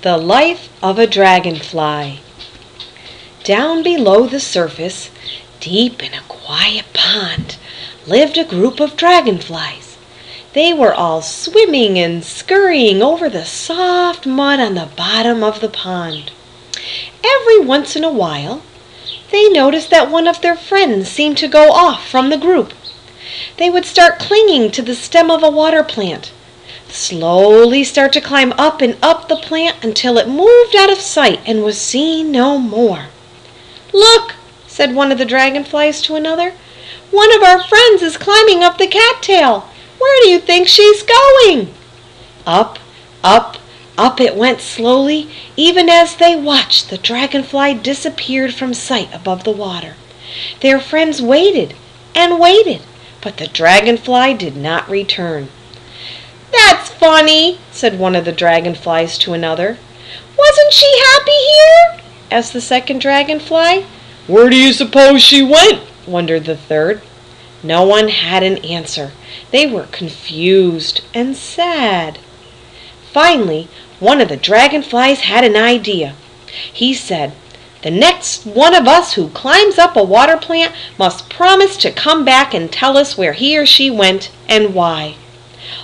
The Life of a Dragonfly Down below the surface, deep in a quiet pond, lived a group of dragonflies. They were all swimming and scurrying over the soft mud on the bottom of the pond. Every once in a while, they noticed that one of their friends seemed to go off from the group. They would start clinging to the stem of a water plant slowly start to climb up and up the plant until it moved out of sight and was seen no more. Look, said one of the dragonflies to another, one of our friends is climbing up the cattail. Where do you think she's going? Up, up, up it went slowly, even as they watched the dragonfly disappeared from sight above the water. Their friends waited and waited, but the dragonfly did not return. That's funny, said one of the dragonflies to another. Wasn't she happy here? asked the second dragonfly. Where do you suppose she went? wondered the third. No one had an answer. They were confused and sad. Finally, one of the dragonflies had an idea. He said, The next one of us who climbs up a water plant must promise to come back and tell us where he or she went and why.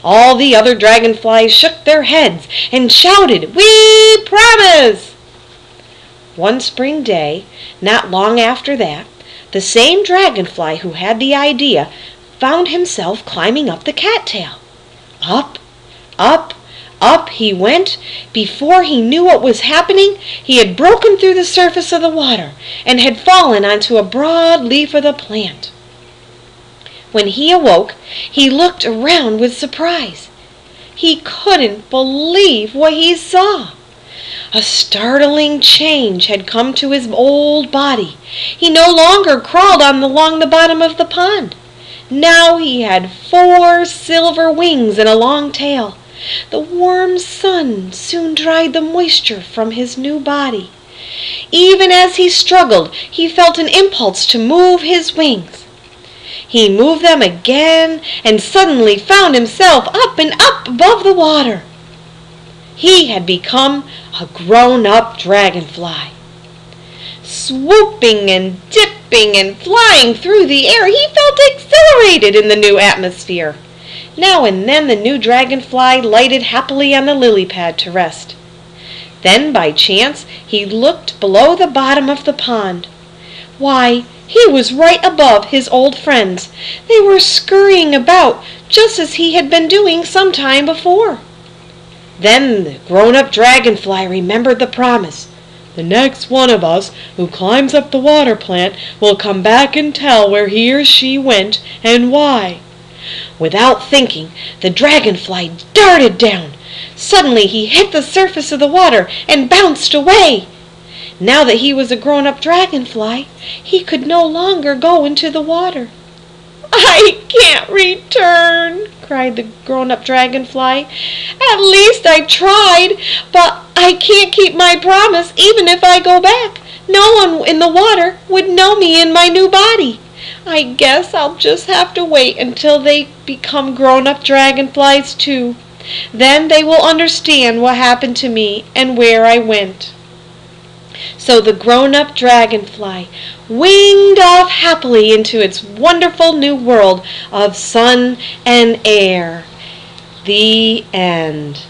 All the other dragonflies shook their heads and shouted, We promise! One spring day, not long after that, the same dragonfly who had the idea found himself climbing up the cattail. Up, up, up he went. Before he knew what was happening, he had broken through the surface of the water and had fallen onto a broad leaf of the plant. When he awoke, he looked around with surprise. He couldn't believe what he saw. A startling change had come to his old body. He no longer crawled on along the bottom of the pond. Now he had four silver wings and a long tail. The warm sun soon dried the moisture from his new body. Even as he struggled, he felt an impulse to move his wings. He moved them again and suddenly found himself up and up above the water. He had become a grown-up dragonfly. Swooping and dipping and flying through the air, he felt exhilarated in the new atmosphere. Now and then the new dragonfly lighted happily on the lily pad to rest. Then by chance he looked below the bottom of the pond. Why, he was right above his old friends. They were scurrying about just as he had been doing some time before. Then the grown-up dragonfly remembered the promise. The next one of us who climbs up the water plant will come back and tell where he or she went and why. Without thinking, the dragonfly darted down. Suddenly he hit the surface of the water and bounced away. Now that he was a grown-up dragonfly, he could no longer go into the water. I can't return, cried the grown-up dragonfly. At least I tried, but I can't keep my promise even if I go back. No one in the water would know me in my new body. I guess I'll just have to wait until they become grown-up dragonflies too. Then they will understand what happened to me and where I went. So the grown-up dragonfly winged off happily into its wonderful new world of sun and air. The end.